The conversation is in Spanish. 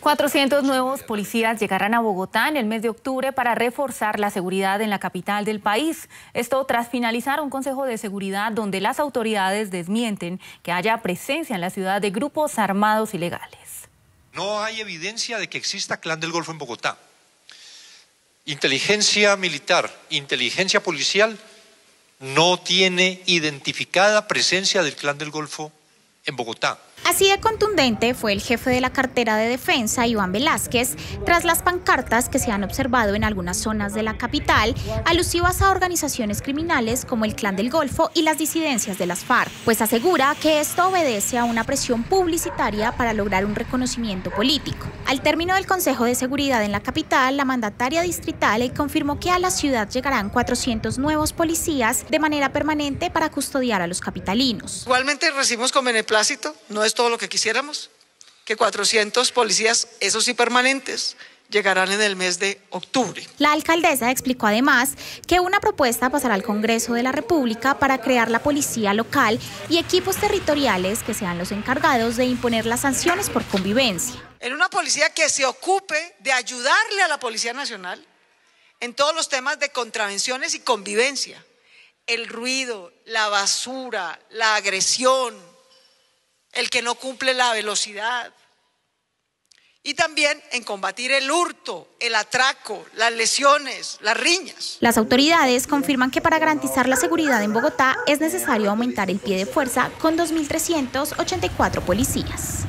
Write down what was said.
400 nuevos policías llegarán a Bogotá en el mes de octubre para reforzar la seguridad en la capital del país. Esto tras finalizar un consejo de seguridad donde las autoridades desmienten que haya presencia en la ciudad de grupos armados ilegales. No hay evidencia de que exista clan del Golfo en Bogotá. Inteligencia militar, inteligencia policial no tiene identificada presencia del clan del Golfo en Bogotá. Así de contundente fue el jefe de la cartera de defensa, Iván Velázquez, tras las pancartas que se han observado en algunas zonas de la capital, alusivas a organizaciones criminales como el Clan del Golfo y las disidencias de las FARC, pues asegura que esto obedece a una presión publicitaria para lograr un reconocimiento político. Al término del Consejo de Seguridad en la capital, la mandataria distrital confirmó que a la ciudad llegarán 400 nuevos policías de manera permanente para custodiar a los capitalinos. Igualmente recibimos con beneplácito, es todo lo que quisiéramos, que 400 policías, esos sí permanentes, llegarán en el mes de octubre. La alcaldesa explicó además que una propuesta pasará al Congreso de la República para crear la policía local y equipos territoriales que sean los encargados de imponer las sanciones por convivencia. En una policía que se ocupe de ayudarle a la Policía Nacional en todos los temas de contravenciones y convivencia. El ruido, la basura, la agresión, el que no cumple la velocidad. Y también en combatir el hurto, el atraco, las lesiones, las riñas. Las autoridades confirman que para garantizar la seguridad en Bogotá es necesario aumentar el pie de fuerza con 2.384 policías.